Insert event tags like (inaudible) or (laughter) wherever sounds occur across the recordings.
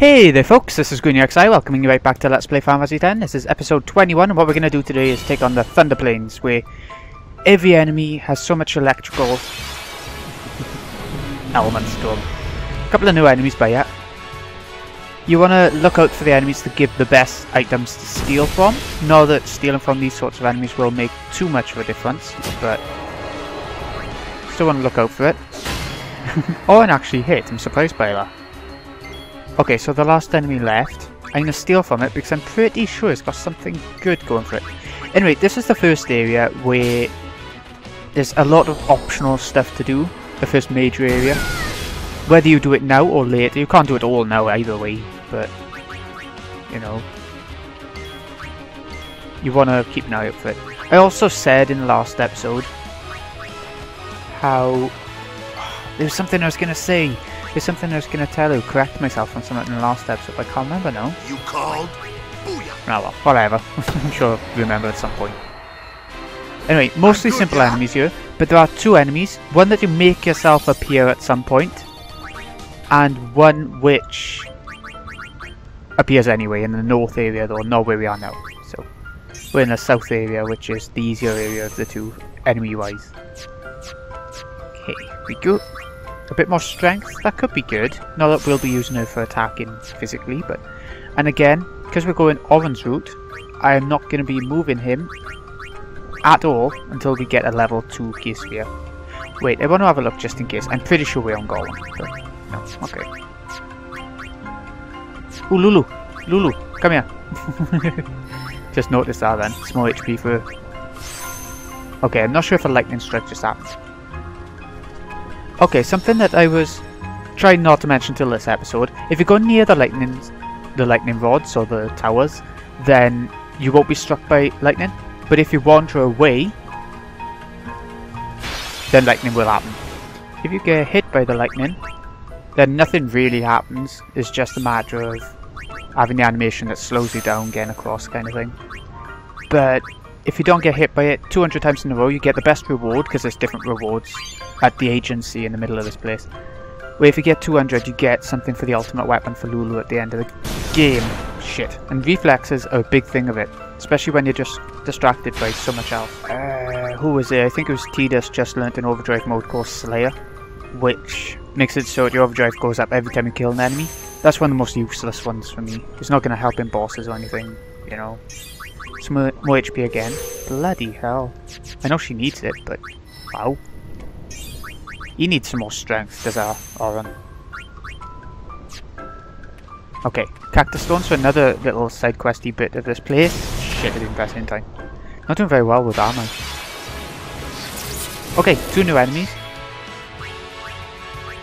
Hey there folks, this is GreenXI welcoming you right back to Let's Play Fantasy X. This is episode 21 and what we're going to do today is take on the Thunder Plains where every enemy has so much electrical (laughs) elements to them. A couple of new enemies by yet. You want to look out for the enemies to give the best items to steal from. Know that stealing from these sorts of enemies will make too much of a difference, but still want to look out for it. (laughs) oh, and actually hit, I'm surprised by that. Okay, so the last enemy left. I'm gonna steal from it because I'm pretty sure it's got something good going for it. Anyway, this is the first area where there's a lot of optional stuff to do. The first major area. Whether you do it now or later, you can't do it all now either way, but you know. You wanna keep an eye out for it. I also said in the last episode how (sighs) there was something I was gonna say there's something I was going to tell you, correct myself on something in the last episode, I can't remember now. You called? Booyah! Oh well, whatever. (laughs) I'm sure I'll remember at some point. Anyway, mostly simple enemies here, but there are two enemies. One that you make yourself appear at some point, and one which appears anyway in the north area though, not where we are now. So, we're in the south area, which is the easier area of the two enemy-wise. Okay, we go. A bit more strength, that could be good. Not that we'll be using her for attacking physically, but... And again, because we're going Auron's route, I am not going to be moving him at all until we get a level 2 Gear Wait, I want to have a look just in case. I'm pretty sure we're on. But no, okay. Ooh, Lulu! Lulu, come here! (laughs) just noticed that then. Small HP for... Okay, I'm not sure if a lightning strike just happened. Okay, something that I was trying not to mention till this episode. If you go near the lightning, the lightning rods or the towers, then you won't be struck by lightning. But if you wander away, then lightning will happen. If you get hit by the lightning, then nothing really happens. It's just a matter of having the animation that slows you down getting across kind of thing. But if you don't get hit by it 200 times in a row, you get the best reward because there's different rewards at the agency in the middle of this place. Where if you get 200, you get something for the ultimate weapon for Lulu at the end of the game. Shit. And reflexes are a big thing of it, especially when you're just distracted by so much else. Uh, who was it? I think it was Tidus just learnt an overdrive mode called Slayer, which makes it so your overdrive goes up every time you kill an enemy. That's one of the most useless ones for me. It's not going to help in bosses or anything, you know. More, more HP again. Bloody hell. I know she needs it, but wow. You need some more strength, does our Auron. Okay, Cactus Stones for another little side questy bit of this place. Shit, I didn't press in time. Not doing very well with armor. Okay, two new enemies.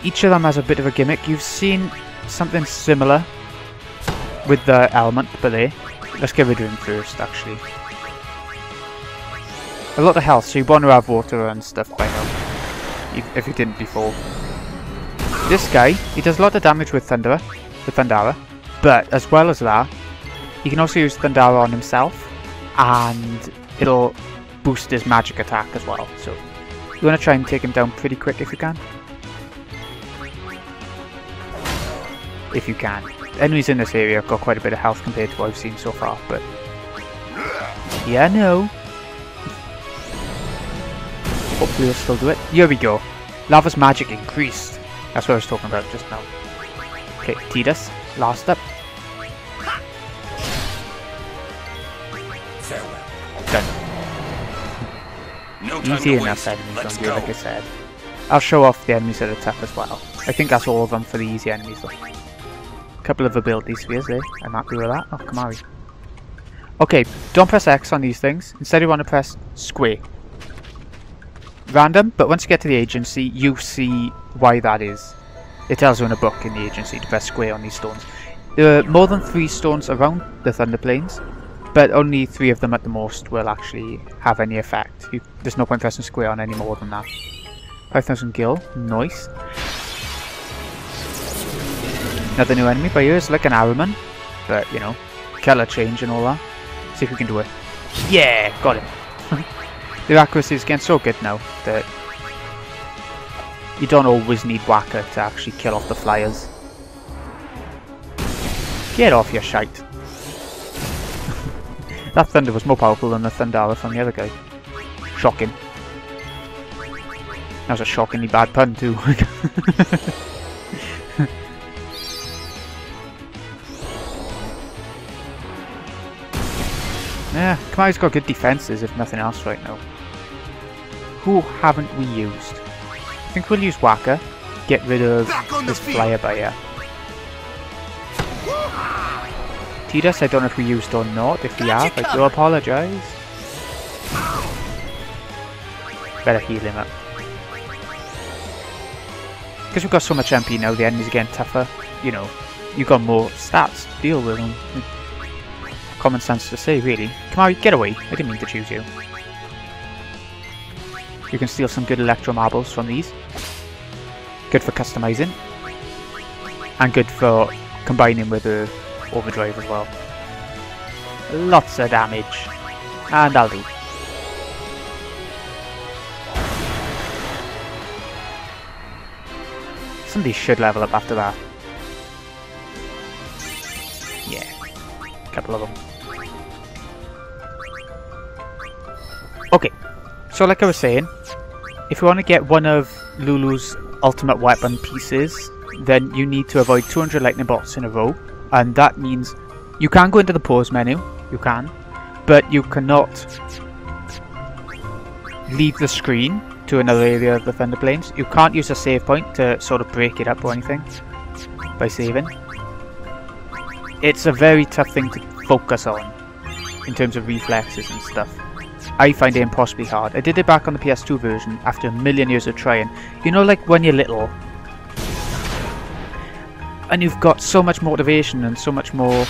Each of them has a bit of a gimmick. You've seen something similar with the element there. Let's get rid of him first, actually. A lot of health, so you want to have water and stuff by now if you didn't before. This guy, he does a lot of damage with Thunder, with Thundara, but as well as that, he can also use Thundara on himself, and it'll boost his magic attack as well, so you want to try and take him down pretty quick if you can. If you can. Enemies in this area have got quite a bit of health compared to what I've seen so far, but... Yeah, no. Hopefully we'll still do it. Here we go. Lava's magic increased. That's what I was talking about just now. Okay, Tidus, last up. Done. No Easy enough enemies on you, like I said. I'll show off the enemies that are tough as well. I think that's all of them for the easy enemies though. Couple of ability spheres there. I'm happy with that. Oh, Kimahri. Okay, don't press X on these things. Instead you want to press square random, but once you get to the agency, you see why that is. It tells you in a book in the agency to press square on these stones. There are more than three stones around the Thunder Plains, but only three of them at the most will actually have any effect. You, there's no point pressing square on any more than that. 5000 gil, nice. Another new enemy by you is like an Ahriman, but you know, color change and all that. See if we can do it. Yeah, got it. (laughs) The accuracy is getting so good now that you don't always need Wakka to actually kill off the flyers. Get off your shite. (laughs) that thunder was more powerful than the Thundara from the other guy. Shocking. That was a shockingly bad pun too. (laughs) yeah, Kimahri's got good defences if nothing else right now. Who haven't we used? I think we'll use Wakka. Get rid of Back on the this flyer by here. Tidus, I don't know if we used or not. If we have, I do apologise. Better heal him up. Because we've got so much MP now, the enemies are getting tougher. You know, you've got more stats to deal with them. Common sense to say, really. Come on, get away. I didn't mean to choose you. You can steal some good electro marbles from these. Good for customizing. And good for combining with the overdrive as well. Lots of damage. And I'll do. Somebody should level up after that. Couple of them. Okay. So like I was saying, if you want to get one of Lulu's ultimate weapon pieces, then you need to avoid 200 lightning bolts in a row. And that means you can go into the pause menu, you can, but you cannot leave the screen to another area of the Thunder Plains. You can't use a save point to sort of break it up or anything by saving. It's a very tough thing to focus on in terms of reflexes and stuff. I find it impossibly hard. I did it back on the PS2 version after a million years of trying. You know like when you're little and you've got so much motivation and so much more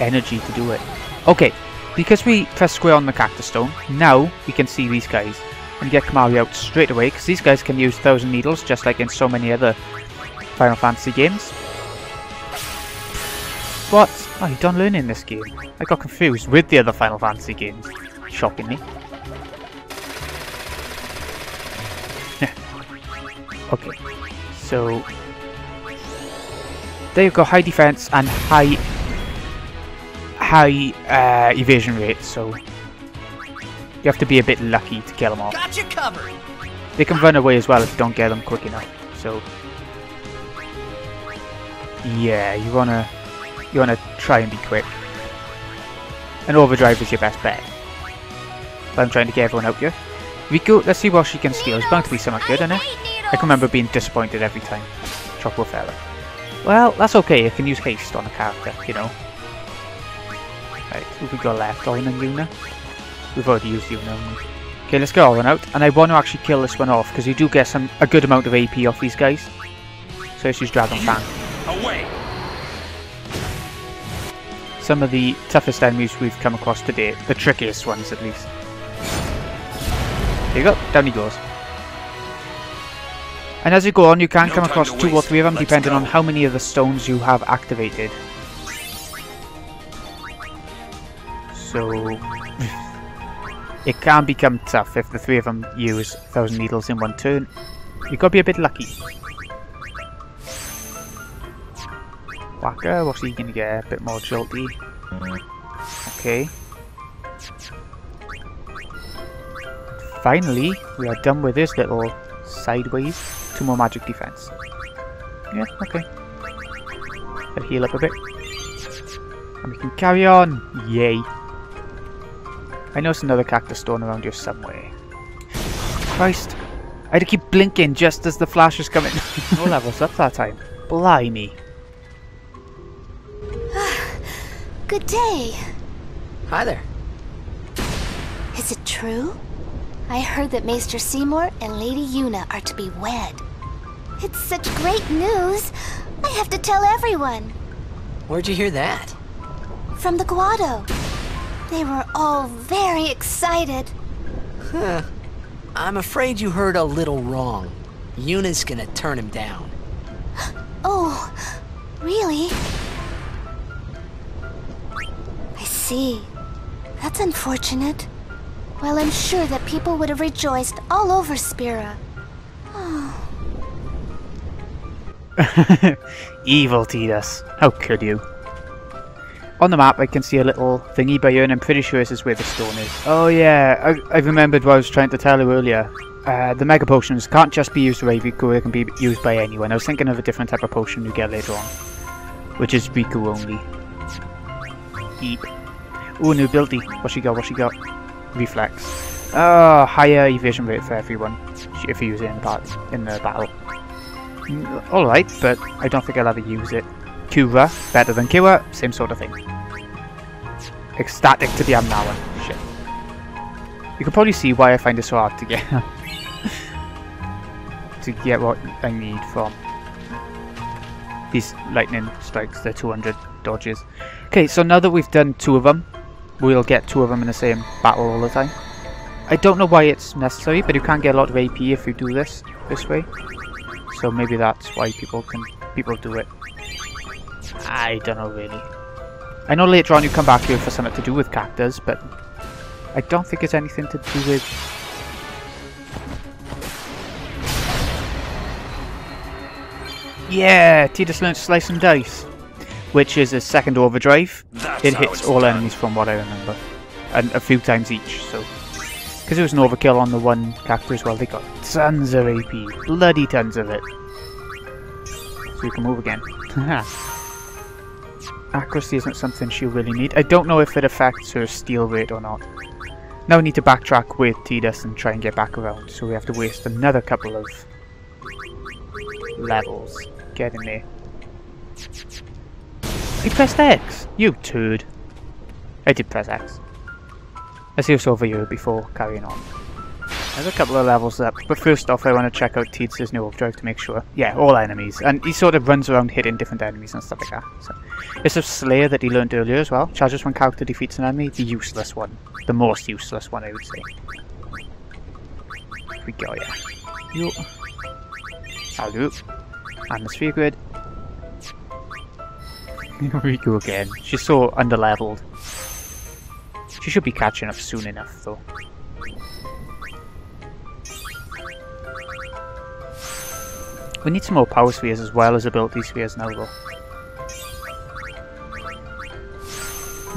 energy to do it. Okay, because we press square on the cactus stone, now we can see these guys and get Kimahri out straight away because these guys can use Thousand Needles just like in so many other Final Fantasy games. What? Oh, you done learning this game? I got confused with the other Final Fantasy games, shockingly. (laughs) okay, so there you go, high defense and high high uh, evasion rate, so you have to be a bit lucky to kill them off. Got you covered. They can run away as well if you don't get them quick enough. So yeah, you wanna you wanna try and be quick. And overdrive is your best bet. But I'm trying to get everyone out here. Rikku, let's see what she can steal. It's bound to be somewhat good, isn't it? I can remember being disappointed every time. Choco fella. Well, that's okay. I can use haste on a character, you know. Right, who we got left? Auron and Yuna? We've already used Yuna? Okay, let's get Auron out. And I want to actually kill this one off, because you do get some a good amount of AP off these guys. So let's use Dragon Fang. Away! Some of the toughest enemies we've come across today. The trickiest ones, at least. There you go, down he goes. And as you go on, you can No come across two or three of them, Let's depending go. on how many of the stones you have activated. So... it can become tough if the three of them use Thousand Needles in one turn. You've got to be a bit lucky. Wakka, what's he going to get? A bit more jolty. Okay. Finally, we are done with this little sideways. Two more magic defense. Yeah, okay. Gotta heal up a bit. And we can carry on! Yay! I know noticed another cactus stone around here somewhere. Christ! I had to keep blinking just as the flash was coming. (laughs) no levels up that time. Blimey. Good day. Hi there. Is it true? I heard that Maester Seymour and Lady Yuna are to be wed. It's such great news. I have to tell everyone. Where'd you hear that? From the Guado. They were all very excited. Huh. I'm afraid you heard a little wrong. Yuna's gonna turn him down. (gasps) Oh, really? See. That's unfortunate. Well, I'm sure that people would have rejoiced all over Spira. (sighs) Evil Tidus. How could you? on the map I can see a little thingy by here and I'm pretty sure this is where the stone is. Oh yeah, I, I remembered what I was trying to tell you earlier. Uh, the Mega Potions can't just be used by Rikku, they can be used by anyone. I was thinking of a different type of potion you get later on. Which is Rikku only. Eep. Ooh, new ability. What she got, what she got? Reflex. Oh, higher evasion rate for everyone if you use it in in the battle. Mm, Alright, but I don't think I'll ever use it. Kura, better than Kira, same sort of thing. Ecstatic to be Amnawan. Shit. You can probably see why I find it so hard to get (laughs) to get what I need from these lightning strikes, the 200 dodges. Okay, so now that we've done two of them, we'll get two of them in the same battle all the time. I don't know why it's necessary, but you can get a lot of AP if you do this this way. So maybe that's why people can people do it. I don't know really. I know later on you come back here for something to do with cactus, but I don't think it's anything to do with Yeah, Tidus learned to Slice and Dice, which is a second overdrive. That's it hits all done. enemies from what I remember, and a few times each. So, because it was an overkill on the one character as well, they got tons of AP, bloody tons of it. So we can move again. (laughs) Accuracy isn't something she'll really need. I don't know if it affects her steal rate or not. Now we need to backtrack with Tidus and try and get back around, so we have to waste another couple of levels getting there. You pressed X! You turd! I did press X. Let's see what's over here before carrying on. There's a couple of levels up, but first off I want to check out Tidus' new overdrive to make sure. Yeah, all enemies. And he sort of runs around hitting different enemies and stuff like that. So. It's a Slayer that he learned earlier as well. Charges when character defeats an enemy, the useless one. The most useless one I would say. Here we go, yeah. Yo. Do. Atmosphere grid. (laughs) Go again. She's so underleveled. She should be catching up soon enough though. We need some more power spheres as well as ability spheres now though.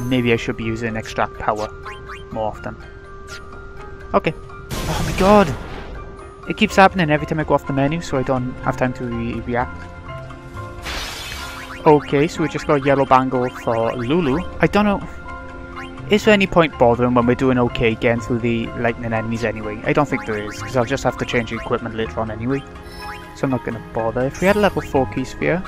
Maybe I should be using extract power more often. Okay. Oh my god! It keeps happening every time I go off the menu so I don't have time to re react. Okay, so we just got a yellow bangle for Lulu. I don't know. Is there any point bothering when we're doing okay getting through the lightning enemies anyway? I don't think there is, because I'll just have to change the equipment later on anyway. So I'm not going to bother. If we had a level 4 key sphere,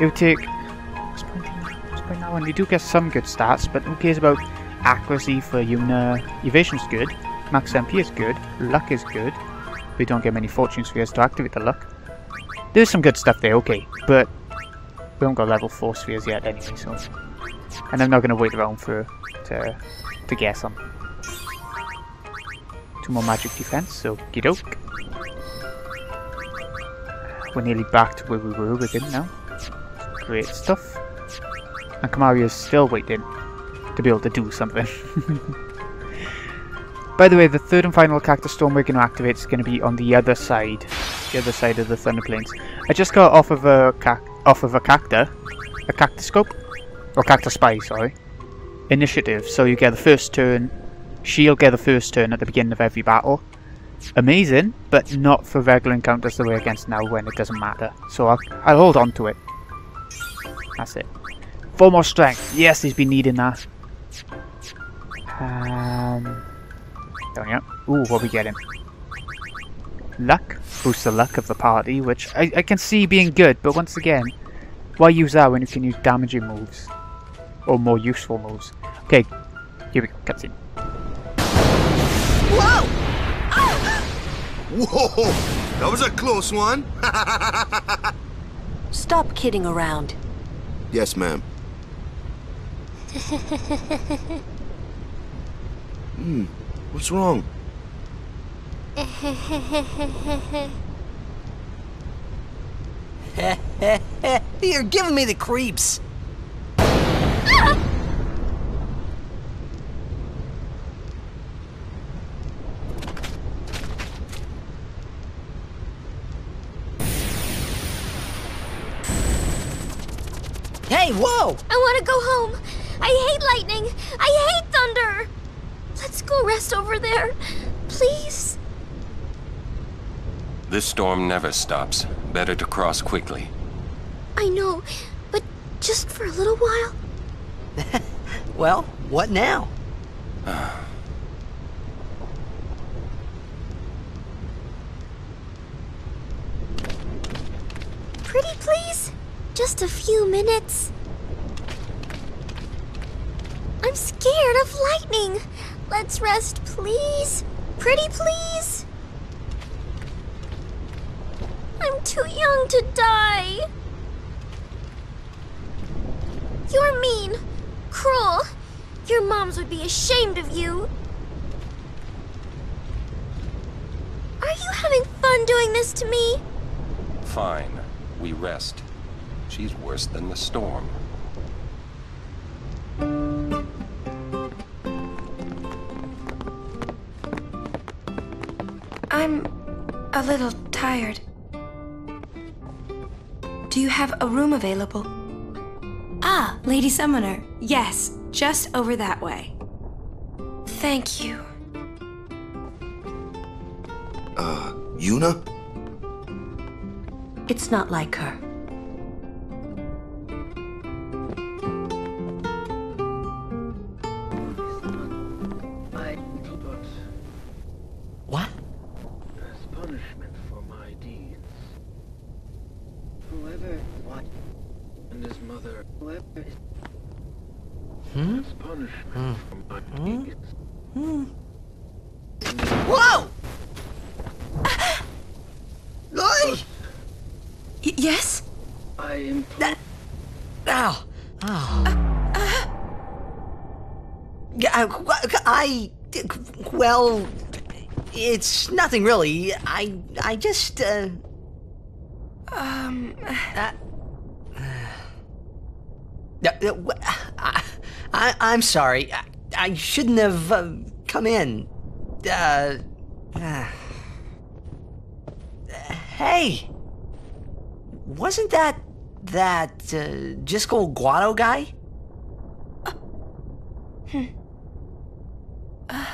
it would take... Point in- point now? And you do get some good stats, but who cares about accuracy for Yuna? Uh, evasion's good, max MP is good, luck is good. We don't get many fortune spheres to activate the luck. There's some good stuff there, okay, but we haven't got level 4 spheres yet anyway, so... And I'm not going to wait around for to, to guess them. Two more magic defense, so gidoke. We're nearly back to where we were with him now. Great stuff. And Kimahri is still waiting to be able to do something. (laughs) By the way, the third and final cactus stone we're going to activate is going to be on the other side, the other side of the thunder plains. I just got off of a off of a cacta, a cactuscope, or cactus spy, sorry. Initiative. So you get the first turn. She'll get the first turn at the beginning of every battle. Amazing, but not for regular encounters the way against now when it doesn't matter. So I'll, I'll hold on to it. That's it. Four more strength. Yes, he's been needing that. Um, there we go. Ooh, what we getting? Luck. Boosts the luck of the party, which I, I can see being good, but once again, why use that when you can use damaging moves? Or more useful moves? Okay, here we go, cutscene. Whoa! Whoa! That was a close one. (laughs) Stop kidding around. yes, ma'am. (laughs) hmm. What's wrong? (laughs) You're giving me the creeps. Hey, whoa! I want to go home. I hate lightning. I hate thunder. Let's go rest over there. Please. This storm never stops. Better to cross quickly. I know, but just for a little while. (laughs) Well, what now? (sighs) Pretty please? Just a few minutes. I'm scared of lightning. Let's rest, please. Pretty please. I'm too young to die. You're mean, cruel. Your moms would be ashamed of you. Are you having fun doing this to me? Fine. We rest. She's worse than the storm. I'm a little tired. Do you have a room available? Ah, Lady Summoner. Yes, just over that way. Thank you. Uh, Yuna? It's not like her. What and his mother whoever Hmm? as punishment for my deeds. Whoa! Oi! Yes? I impose That. Ow! Oh. Yeah, I, I. Well, it's nothing really. I. I just. Uh, Um, uh, uh, I, I, I'm sorry. I, I shouldn't have uh, come in. Uh, uh, (sighs) hey, wasn't that that uh, Jyscal Guado guy? (sighs)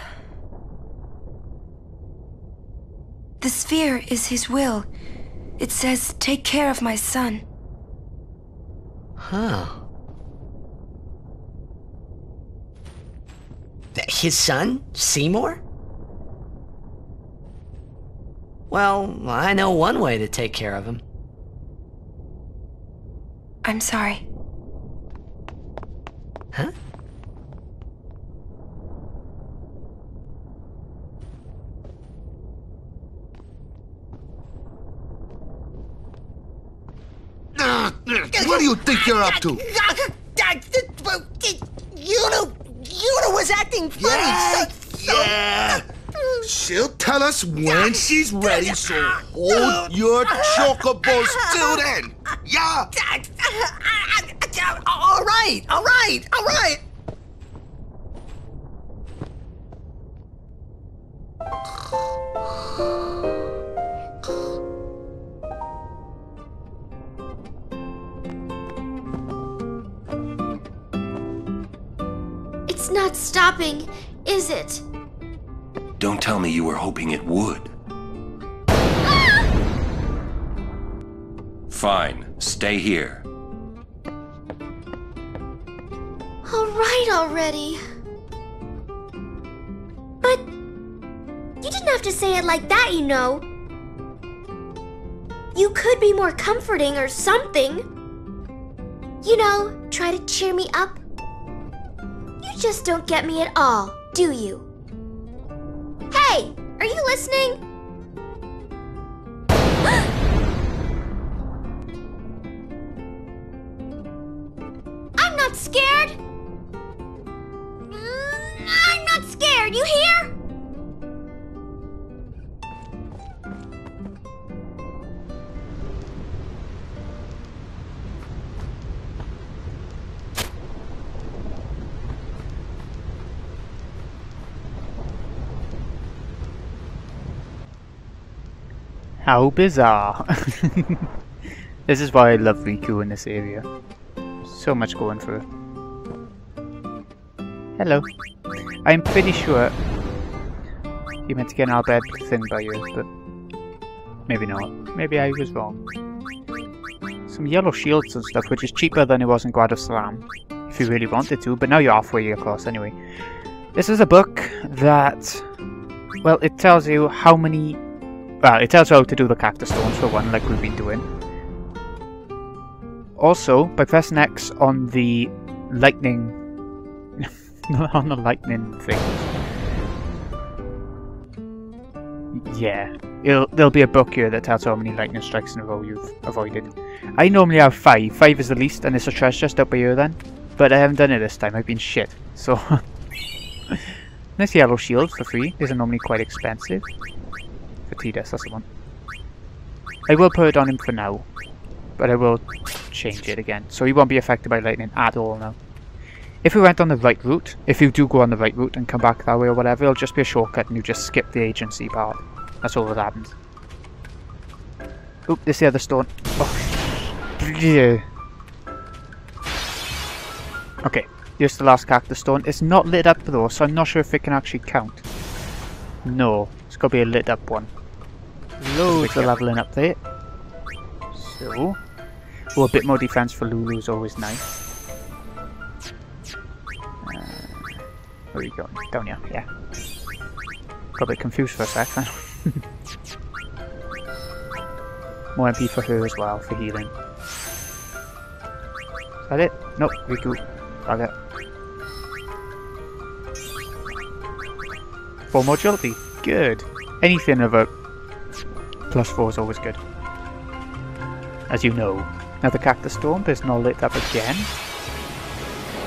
the sphere is his will. It says, take care of my son. Huh. His son, Seymour? Well, I know one way to take care of him. I'm sorry. Huh? What do you think you're up to? (laughs) Yuna, Yuna was acting funny. Yeah, so- so- yeah. Mm. She'll tell us when she's ready, so hold your uh-huh. chocobos uh-huh. till then. Yeah. Uh-huh. All right, all right, all right. It's not stopping, is it? Don't tell me you were hoping it would. Ah! Fine. Stay here. All right already. But you didn't have to say it like that, you know. You could be more comforting or something. You know, try to cheer me up. Just don't get me at all, do you? Hey, are you listening? (gasps) I'm not scared. Mm, I'm not scared, you hear? How bizarre. (laughs) this is why I love Rikku in this area. so much going for. Hello. I'm pretty sure you meant to get an Al Bhed thing by you, but maybe not. Maybe I was wrong. Some yellow shields and stuff, which is cheaper than it was in Salam, if you really wanted to, but now you're halfway across anyway. This is a book that, well, it tells you how many, well, it tells you how to do the cactus stones for one, like we've been doing. Also, by pressing X on the lightning, (laughs) on the lightning thing, yeah, it'll, there'll be a book here that tells you how many lightning strikes in a row you've avoided. I normally have five. Five is the least, and it's a treasure chest up by here then. But I haven't done it this time. I've been shit. So, (laughs) nice yellow shield for free. These are normally quite expensive. For Tidus, that's the one. I will put it on him for now, but I will change it again. So he won't be affected by lightning at all now. If we went on the right route, if you do go on the right route and come back that way or whatever, it'll just be a shortcut and you just skip the agency part. That's all that happens. Oop, this the other stone. Oh. Yeah. Okay, here's the last cactus stone. It's not lit up though, so I'm not sure if it can actually count. No, it's got to be a lit up one. Loads of leveling up there. So, well, a bit more defense for Lulu is always nice. Uh, where are you going? Down here, yeah. Got a bit confused for a sec then. (laughs) More MP for her as well, for healing. Is that it? Nope, Rikku. Bugger. Four more agility. Good. Anything of a plus four is always good. As you know. Now the Cactus Stone is not lit up again.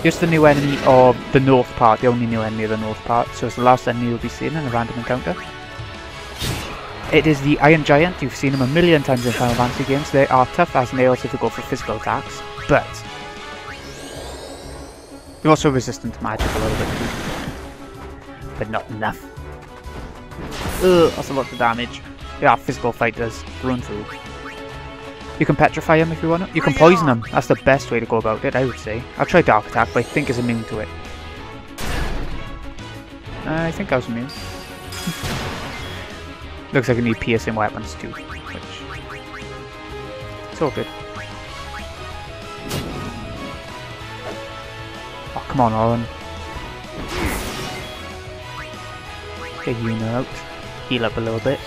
Just the new enemy of the north part, the only new enemy of the north part, so it's the last enemy you'll be seeing in a random encounter. It is the Iron Giant, you've seen him a million times in Final Fantasy games. They are tough as nails if you go for physical attacks, but you're also resistant to magic a little bit too. But not enough. Ugh, that's a lot of damage. They physical physical fighters, run through. You can petrify him if you want. You can poison him. That's the best way to go about it, I would say. I'll try Dark Attack, but I think it's immune to it. Uh, I think I was immune. (laughs) Looks like I need piercing weapons too, which... It's all good. Oh, come on, Auron. Get Yuna out. Heal up a little bit.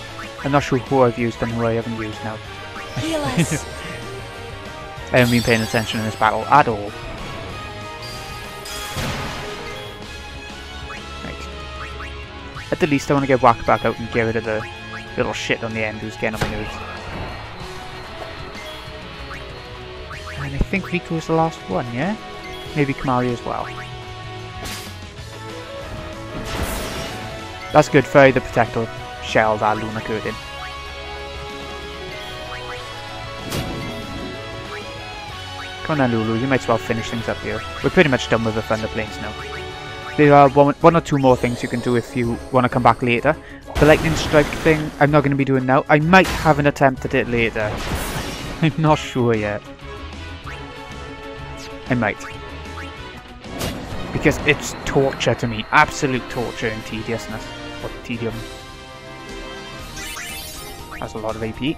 I'm not sure who I've used and who I haven't used now. Heal us. (laughs) I haven't been paying attention in this battle at all. Right. At the least I want to get whacked back out and get rid of the little shit on the end who's getting on my nerves. And I think Rikku is the last one, yeah? Maybe Kimahri as well. That's good for the Protector shell that Luna could. Come on Lulu, you might as well finish things up here. We're pretty much done with the Thunder Plains now. There are one, one or two more things you can do if you want to come back later. The Lightning Strike thing, I'm not going to be doing now. I might have an attempt at it later. (laughs) I'm not sure yet. I might. Because it's torture to me. Absolute torture and tediousness. Or tedium. That's a lot of AP.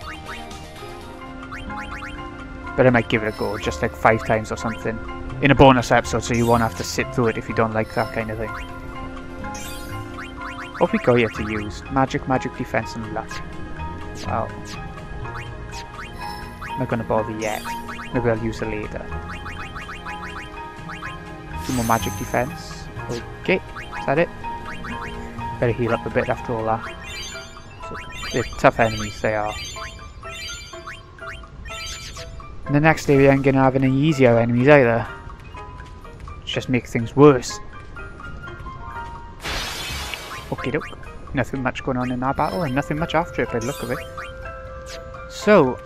But I might give it a go, just like five times or something. In a bonus episode, so you won't have to sit through it if you don't like that kind of thing. What we got here to use? Magic, magic, defense, and luck. Well, not gonna bother yet. Maybe I'll use it later. Two more magic defense. Okay, is that it? Better heal up a bit after all that. They're tough enemies, they are. And the next we ain't gonna have any easier enemies either. Just make things worse. Okay, doke. Nothing much going on in that battle, and nothing much after it by the look of it. So,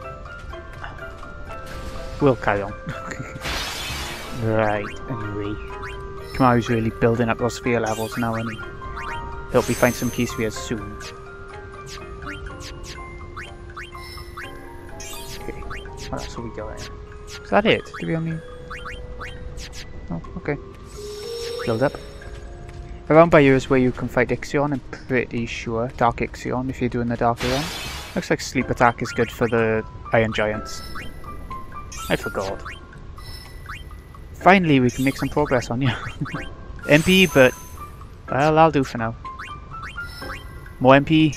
we'll carry on. (laughs) right, anyway. Kimahri's really building up those fear levels now, and he'll be finding some key spheres soon. What else we got Is that it? Do we only... Oh, okay. Build up. Around by you is where you can fight Ixion, I'm pretty sure. Dark Ixion, if you're doing the Dark Ion. Looks like Sleep Attack is good for the Iron Giants. I forgot. Finally, we can make some progress on you. (laughs) MP, but... Well, I'll do for now. More MP.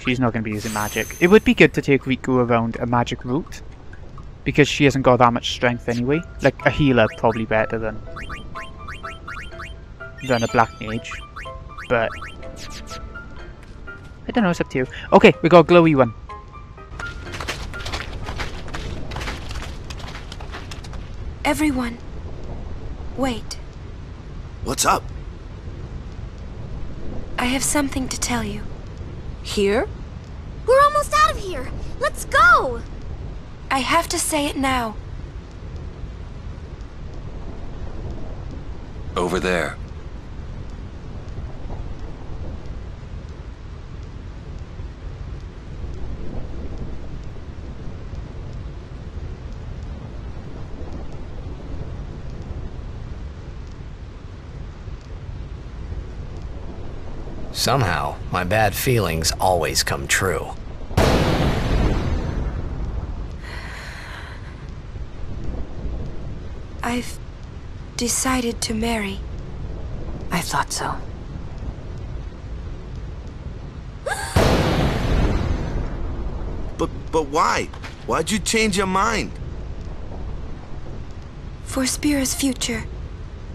She's not going to be using magic. It would be good to take Rikku around a magic route. Because she hasn't got that much strength anyway. Like, a healer probably better than... than a black mage. But... I don't know, it's up to you. Okay, we got a glowy one. Everyone, wait. What's up? I have something to tell you. Here? We're almost out of here. Let's go. I have to say it now. Over there. Somehow, my bad feelings always come true. I've decided to marry. I thought so. But but why? Why'd you change your mind? For Spira's future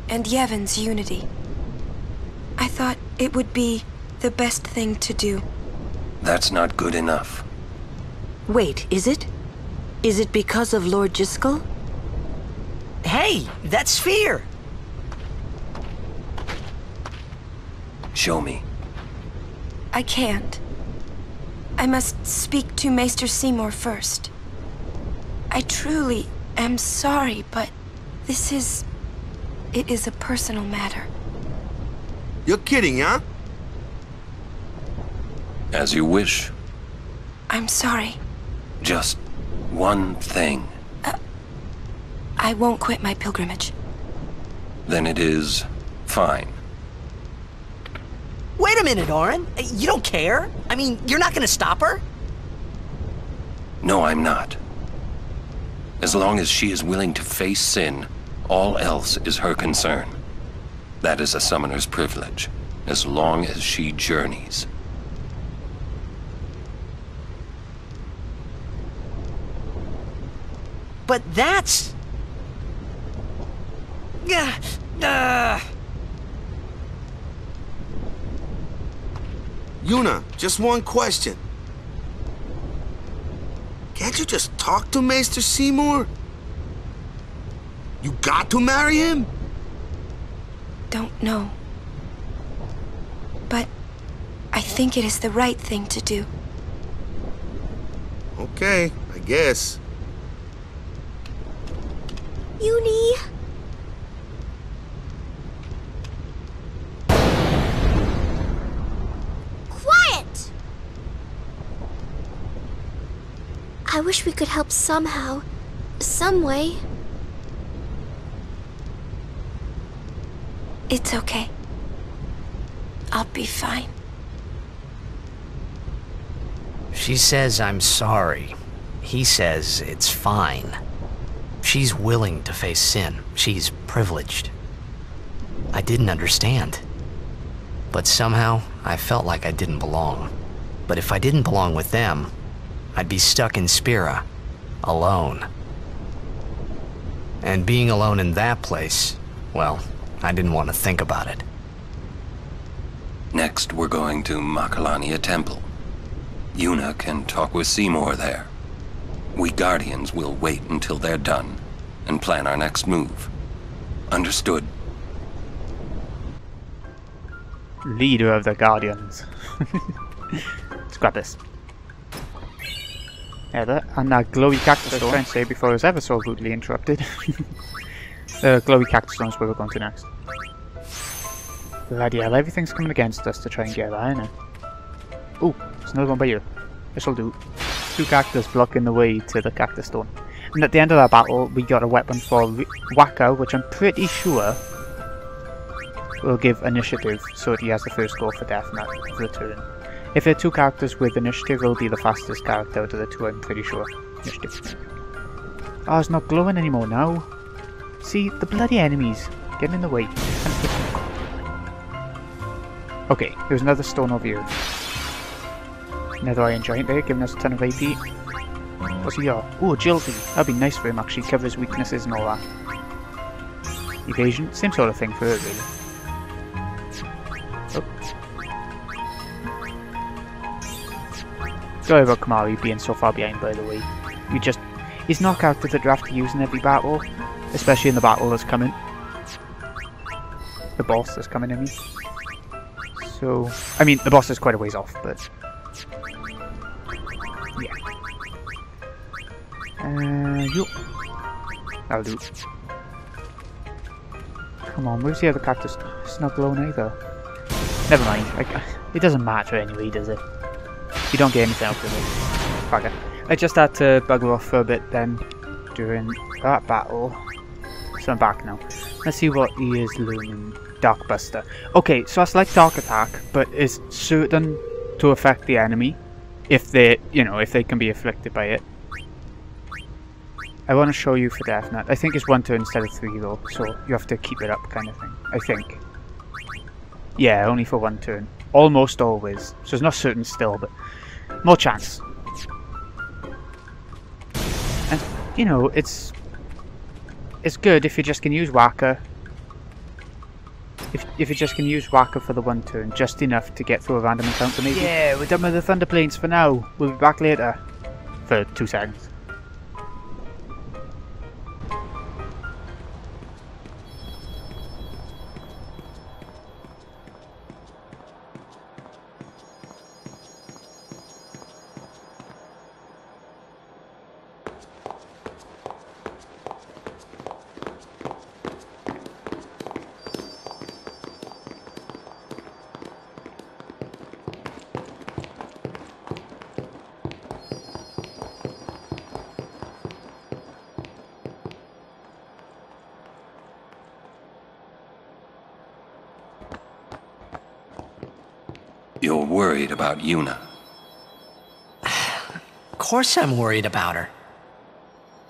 and Yevon's unity. I thought it would be the best thing to do. That's not good enough. Wait, is it? Is it because of Lord Jyscal? Hey, that sphere! Show me. I can't. I must speak to Maester Seymour first. I truly am sorry, but this is... It is a personal matter. You're kidding, huh? As you wish. I'm sorry. Just one thing. I won't quit my pilgrimage. Then it is fine. Wait a minute, Auron. You don't care? I mean, you're not gonna stop her? No, I'm not. As long as she is willing to face sin, all else is her concern. That is a summoner's privilege, as long as she journeys. But that's... Gah, (sighs) Yuna, just one question. Can't you just talk to Maester Seymour? You got to marry him? Don't know. But I think it is the right thing to do. Okay, I guess. Uni. I wish we could help somehow. Some way. It's okay. I'll be fine. She says I'm sorry. He says it's fine. She's willing to face sin. She's privileged. I didn't understand. But somehow, I felt like I didn't belong. But if I didn't belong with them, I'd be stuck in Spira, alone. And being alone in that place, well, I didn't want to think about it. Next, we're going to Macalania Temple. Yuna can talk with Seymour there. We Guardians will wait until they're done and plan our next move. Understood? Leader of the Guardians. (laughs) Let's grab this. Yeah, that, and that glowy cactus I was trying to say before I was ever so rudely interrupted. the (laughs) uh, glowy cactus stone's where we're going to next. Bloody hell, everything's coming against us to try and get that, isn't it? Oh, there's another one by you. This'll do. Two cactus blocking the way to the cactus stone. And at the end of that battle, we got a weapon for Wakka, which I'm pretty sure will give initiative, so that he has the first go for death Knight of the turn. If there are two characters with initiative, he'll be the fastest character out of the two, I'm pretty sure. Initiative. Oh, it's not glowing anymore now. See, the bloody enemies getting in the way. Okay, there's another stone over here. Another iron giant there, giving us a ton of AP. What's he got? Oh, agility. That'd be nice for him actually, covers weaknesses and all that. Evasion, same sort of thing for it really. Sorry about Kimahri being so far behind by the way. We just he's not a character that you have to use in every battle. Especially in the battle that's coming. The boss that's coming I mean. So I mean the boss is quite a ways off, but yeah. Uh, yo. That'll do. Come on, where's the other cactus? It's not glowing either. Never mind. I, it doesn't matter anyway, does it? You don't get anything out of it. Fuck it. I just had to bugger off for a bit then during that battle. So I'm back now. Let's see what he is learning. Dark Buster. Okay, so that's like Dark Attack, but is certain to affect the enemy if they, you know, if they can be afflicted by it. I want to show you for Knight. I think it's one turn instead of three though, so you have to keep it up kind of thing. I think. Yeah, only for one turn. Almost always. So it's not certain still, but more chance. And, you know, it's it's good if you just can use Wakka. If, if you just can use Wakka for the one turn, just enough to get through a random encounter maybe. Yeah, we're done with the Thunder Plains for now. We'll be back later. For two seconds. You're worried about Yuna. Of course I'm worried about her.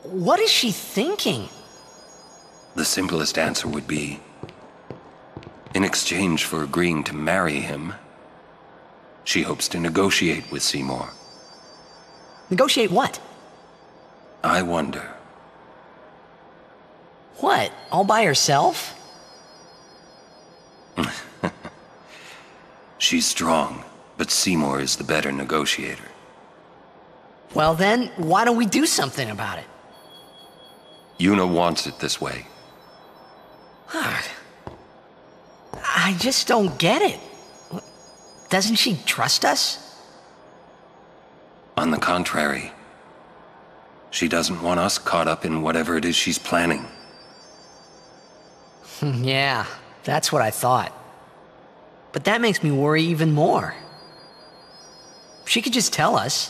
What is she thinking? The simplest answer would be in exchange for agreeing to marry him, she hopes to negotiate with Seymour. Negotiate what? I wonder. What? All by herself? She's strong, but Seymour is the better negotiator. Well then, why don't we do something about it? Yuna wants it this way. (sighs) I just don't get it. Doesn't she trust us? On the contrary, she doesn't want us caught up in whatever it is she's planning. (laughs) yeah, that's what I thought. But that makes me worry even more. She could just tell us.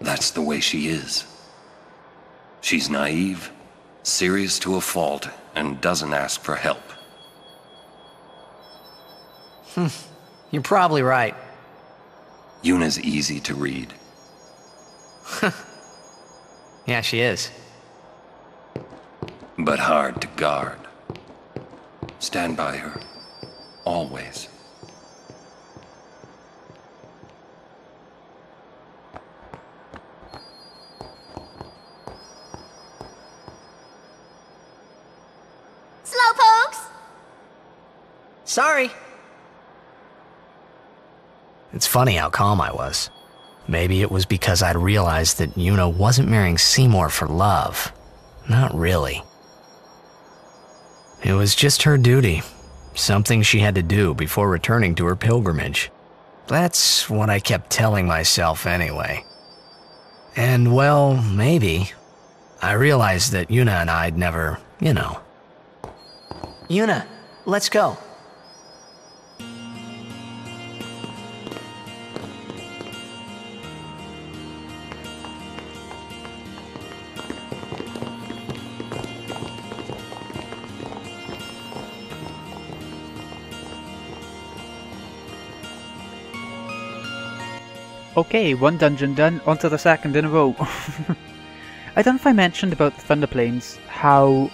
That's the way she is. She's naive, serious to a fault, and doesn't ask for help. Hmm. You're probably right. Yuna's easy to read. (laughs) Yeah, she is. but hard to guard. Stand by her. Always. Slowpokes! Sorry. It's funny how calm I was. Maybe it was because I'd realized that Yuna wasn't marrying Seymour for love. Not really. It was just her duty. Something she had to do before returning to her pilgrimage. That's what I kept telling myself anyway. And well, maybe. I realized that Yuna and I'd never, you know. Yuna, let's go. Okay, one dungeon done, onto the second in a row. (laughs) I don't know if I mentioned about the Thunder Plains, how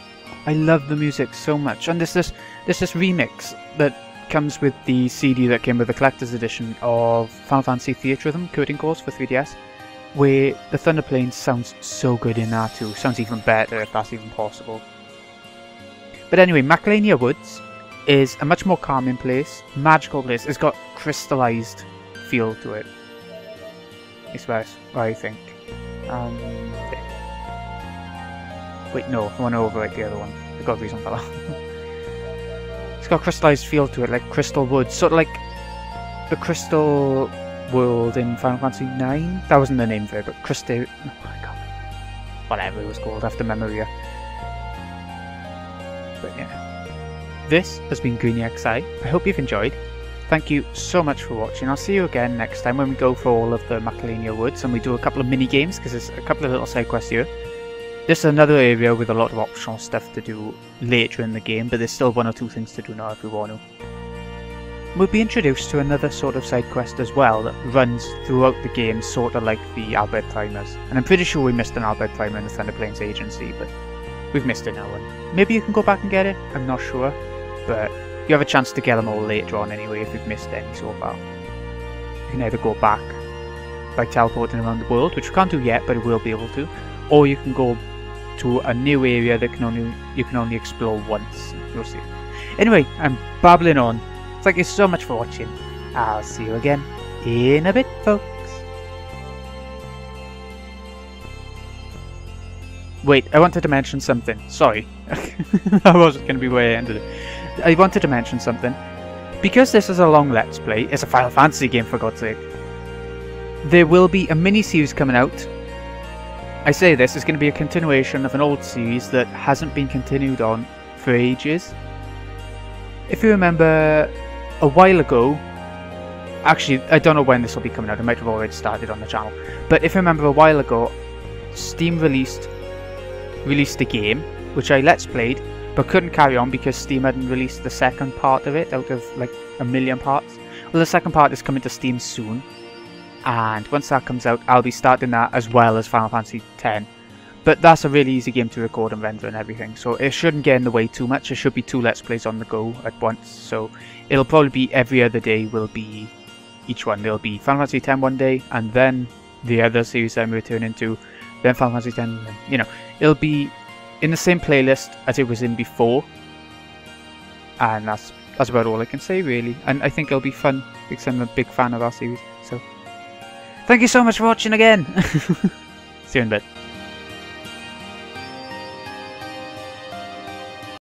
I love the music so much. And there's this, there's this remix that comes with the CD that came with the collector's edition of Final Fantasy Theatrhythm Curtain Call for 3DS, where the Thunder Plains sounds so good in that too. Sounds even better if that's even possible. But anyway, Macalania Woods is a much more calming place, magical place. It's got crystallized feel to it. It's what I think. Um. Wait, no, I want to overwrite the other one. I got a reason for that. it's got a crystallized feel to it, like crystal wood, sort of like the crystal world in Final Fantasy IX. That wasn't the name for it, but crystal. Oh my god, whatever it was called after Memoria. But yeah, this has been Greeny XI. I hope you've enjoyed. Thank you so much for watching. I'll see you again next time when we go for all of the Macalania Woods and we do a couple of mini games because there's a couple of little side quests here. This is another area with a lot of optional stuff to do later in the game, but there's still one or two things to do now if we want to. We'll be introduced to another sort of side quest as well that runs throughout the game, sort of like the Al Bhed Primers. And I'm pretty sure we missed an Al Bhed Primer in the Thunder Plains Agency, but we've missed it now. Maybe you can go back and get it, I'm not sure, but you have a chance to get them all later on anyway if you've missed any so far. You can either go back by teleporting around the world, which we can't do yet, but we will be able to, or you can go to a new area that can only you can only explore once. You'll see. Anyway, I'm babbling on. Thank you so much for watching. I'll see you again in a bit, folks. Wait, I wanted to mention something. Sorry. (laughs) that wasn't going to be where I ended it. I wanted to mention something. Because this is a long Let's Play, it's a Final Fantasy game for God's sake, there will be a mini-series coming out. I say this is going to be a continuation of an old series that hasn't been continued on for ages. If you remember, a while ago, actually, I don't know when this will be coming out, it might have already started on the channel, but if you remember a while ago, Steam released released a game, which I Let's Played, but couldn't carry on because Steam hadn't released the second part of it out of like a million parts. Well, the second part is coming to Steam soon, and once that comes out, I'll be starting that as well as Final Fantasy X. But that's a really easy game to record and render and everything, so it shouldn't get in the way too much. It should be two Let's Plays on the go at once, so it'll probably be every other day will be each one. There'll be Final Fantasy X one day, and then the other series I'm returning to, then Final Fantasy X, you know, it'll be in the same playlist as it was in before. And that's that's about all I can say really. And I think it'll be fun because I'm a big fan of our series. So thank you so much for watching again. (laughs) See you in bit.